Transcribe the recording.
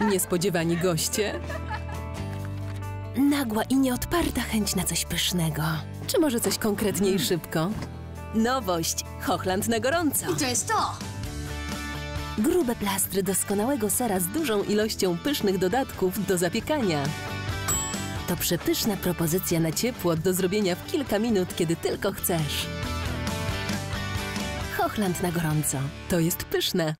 Niespodziewani goście? Nagła i nieodparta chęć na coś pysznego. Czy może coś konkretniej szybko? Nowość! Hochland na gorąco! I to jest to! Grube plastry doskonałego sera z dużą ilością pysznych dodatków do zapiekania. To przepyszna propozycja na ciepło do zrobienia w kilka minut, kiedy tylko chcesz. Hochland na gorąco. To jest pyszne.